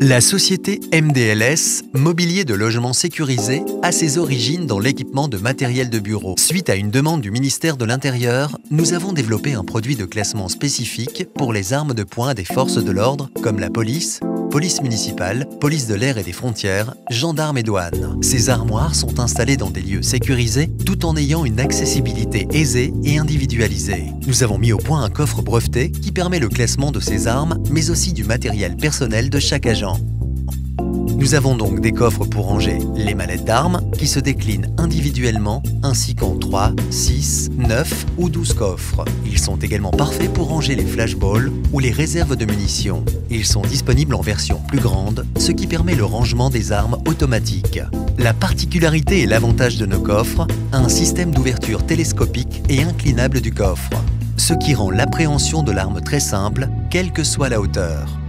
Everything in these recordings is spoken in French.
La société MDLS, Mobilier de logement sécurisé, a ses origines dans l'équipement de matériel de bureau. Suite à une demande du ministère de l'Intérieur, nous avons développé un produit de classement spécifique pour les armes de poing des forces de l'ordre comme la police, police municipale, police de l'air et des frontières, gendarmes et douanes. Ces armoires sont installées dans des lieux sécurisés tout en ayant une accessibilité aisée et individualisée. Nous avons mis au point un coffre breveté qui permet le classement de ces armes, mais aussi du matériel personnel de chaque agent. Nous avons donc des coffres pour ranger les manettes d'armes qui se déclinent individuellement ainsi qu'en 3, 6, 9 ou 12 coffres. Ils sont également parfaits pour ranger les flashballs ou les réserves de munitions. Ils sont disponibles en version plus grande, ce qui permet le rangement des armes automatiques. La particularité et l'avantage de nos coffres, un système d'ouverture télescopique et inclinable du coffre, ce qui rend l'appréhension de l'arme très simple, quelle que soit la hauteur.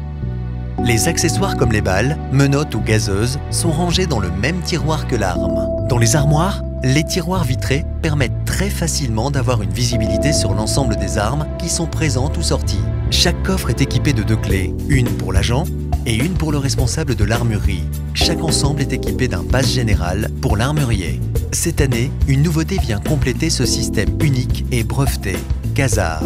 Les accessoires comme les balles, menottes ou gazeuses sont rangés dans le même tiroir que l'arme. Dans les armoires, les tiroirs vitrés permettent très facilement d'avoir une visibilité sur l'ensemble des armes qui sont présentes ou sorties. Chaque coffre est équipé de deux clés, une pour l'agent et une pour le responsable de l'armurerie. Chaque ensemble est équipé d'un passe général pour l'armurier. Cette année, une nouveauté vient compléter ce système unique et breveté, Casar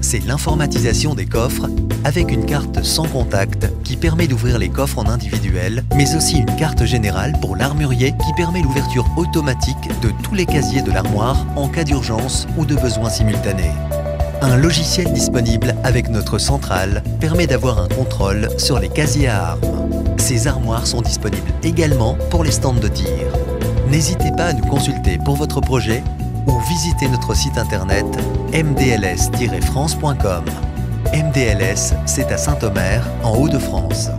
c'est l'informatisation des coffres avec une carte sans contact qui permet d'ouvrir les coffres en individuel, mais aussi une carte générale pour l'armurier qui permet l'ouverture automatique de tous les casiers de l'armoire en cas d'urgence ou de besoin simultané. Un logiciel disponible avec notre centrale permet d'avoir un contrôle sur les casiers à armes. Ces armoires sont disponibles également pour les stands de tir. N'hésitez pas à nous consulter pour votre projet ou visitez notre site internet mdls-france.com. MDLS, c'est à Saint-Omer, en Hauts-de-France.